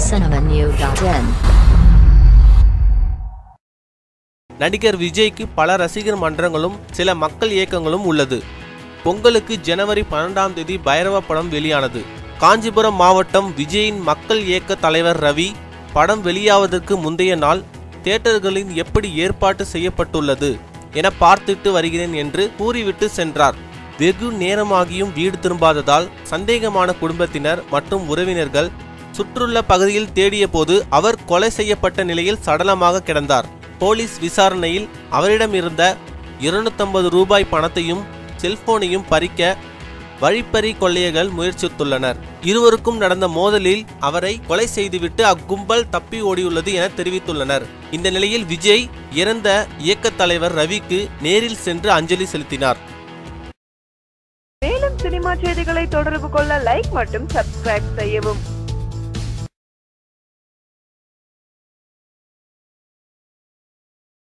tamilcinemanew.in நடிகர் விஜய்க்கு பல ரசிகர் மன்றங்களும் சில மக்கள் இயக்கங்களும் உள்ளது பொங்கலுக்கு ஜனவரி பன்னெண்டாம் தேதி பைரவ படம் வெளியானது காஞ்சிபுரம் மாவட்டம் விஜயின் மக்கள் இயக்க தலைவர் ரவி படம் வெளியாவதற்கு முந்தைய நாள் தியேட்டர்களில் எப்படி ஏற்பாடு செய்யப்பட்டுள்ளது என பார்த்துட்டு வருகிறேன் என்று கூறிவிட்டு சென்றார் வெகு நேரமாகியும் வீடு திரும்பாததால் சந்தேகமான குடும்பத்தினர் மற்றும் உறவினர்கள் சுற்றுள்ள பகுதியில் தேடிய போது அவர் கொலை செய்யப்பட்ட நிலையில் சடலமாக கிடந்தார். போலீஸ் விசாரணையில் அவரிடம் இருந்த இருநூத்தம்பது ரூபாய் பணத்தையும் செல்போனையும் பறிக்க வழிப்பறி கொள்ளையர்கள் முயற்சித்துள்ளனர். இருவருக்கும் நடந்த மோதலில் அவரை கொலை செய்துவிட்டு அக்கும்பல் தப்பி ஓடியுள்ளது என தெரிவித்துள்ளனர். இந்த நிலையில் விஜய் இறந்த இயக்கத் தலைவர் ரவிக்கு நேரில் சென்று அஞ்சலி செலுத்தினார். மேலும் சினிமா செய்திகளை தொடர்பு கொள்ள லைக் மற்றும் சப்ஸ்கிரைப் செய்யவும்.